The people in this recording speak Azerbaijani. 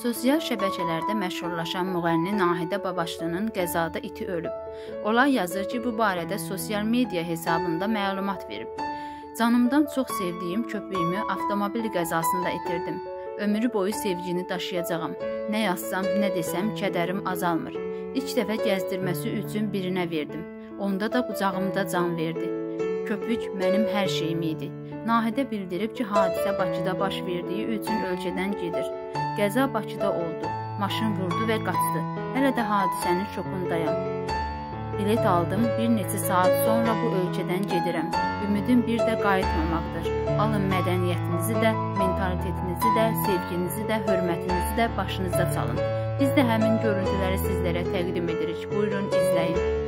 Sosial şəbəkələrdə məşhurlaşan müğənni Nahidə Babaşlının qəzada iti ölüb. Olay yazır ki, bu barədə sosial media hesabında məlumat verib. Canımdan çox sevdiyim köpüyümü avtomobil qəzasında itirdim. Ömrü boyu sevgini daşıyacağam. Nə yazsam, nə desəm kədərim azalmır. İlk dəfə gəzdirməsi üçün birinə verdim. Onda da qucağımda can verdi. Köpük mənim hər şeyim idi. Nahidə bildirib ki, hadisə Bakıda baş verdiyi üçün ölkədən gedir. Qəza Bakıda oldu. Maşın vurdu və qaçdı. Hələ də hadisənin şokundayam. Bilet aldım. Bir neçə saat sonra bu ölkədən gedirəm. Ümidim bir də qayıtmamaqdır. Alın mədəniyyətinizi də, mentalitetinizi də, sevginizi də, hörmətinizi də başınıza salın. Biz də həmin görüntüləri sizlərə təqdim edirik. Buyurun, izləyin.